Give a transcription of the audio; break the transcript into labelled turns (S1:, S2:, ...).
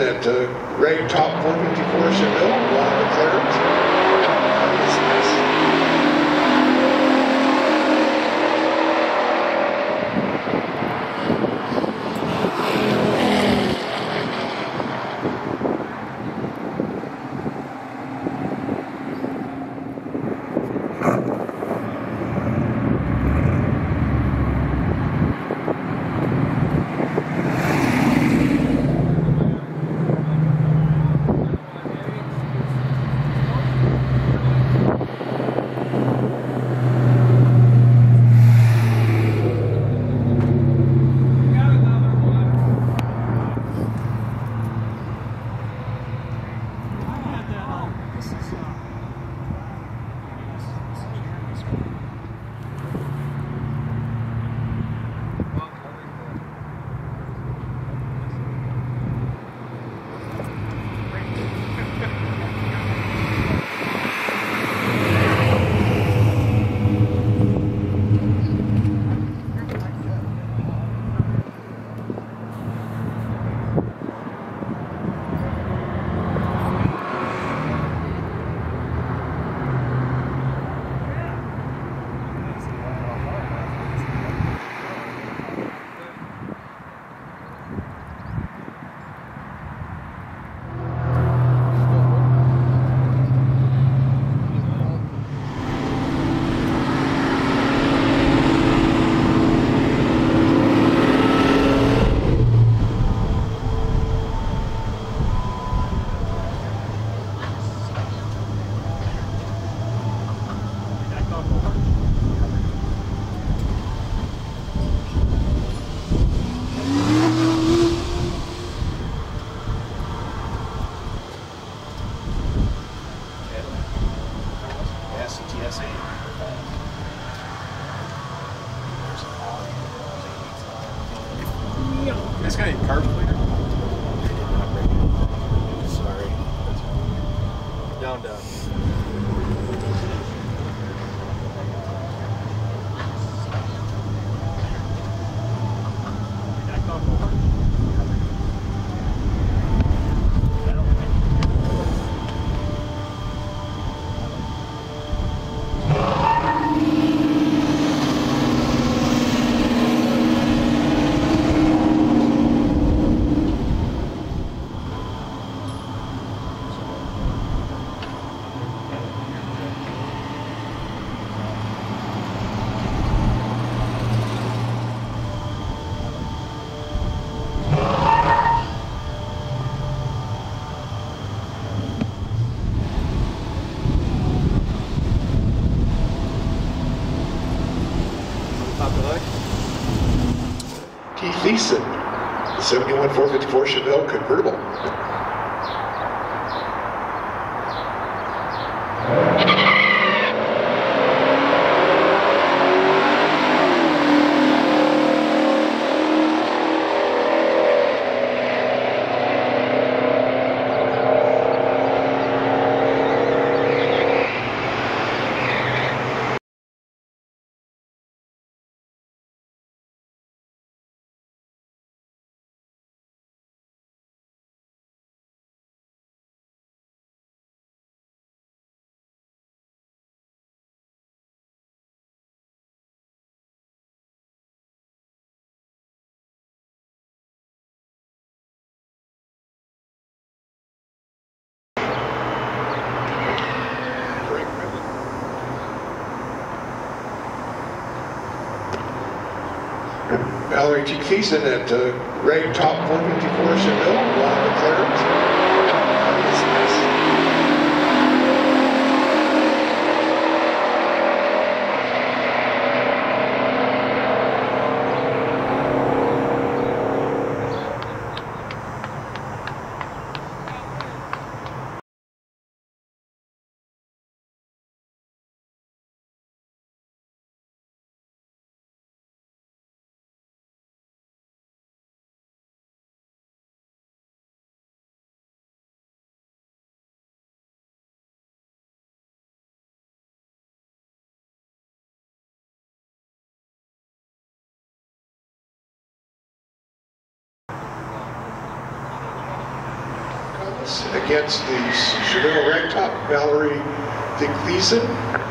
S1: At uh, Greg Top 454 McLaren.
S2: This guy carb cleaner?
S3: Sorry.
S2: Down to. Top of the leg.
S1: Keith Thiessen, the 71 454 Chevelle convertible. Valerie T. Thiessen at uh, Greg Top 454 Chevelle, Ron McLaren. Against the Chevelle Ragtop Valerie Dick Thiessen.